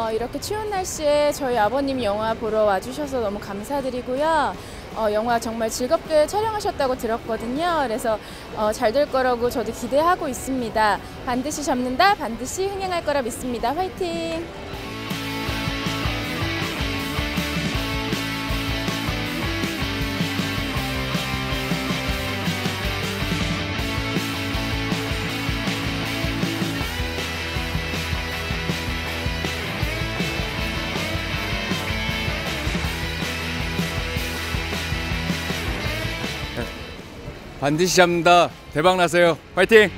어, 이렇게 추운 날씨에 저희 아버님이 영화 보러 와주셔서 너무 감사드리고요. 어, 영화 정말 즐겁게 촬영하셨다고 들었거든요. 그래서 어, 잘 될 거라고 저도 기대하고 있습니다. 반드시 접는다, 반드시 흥행할 거라 믿습니다. 화이팅! 반드시 잡는다. 대박 나세요. 파이팅!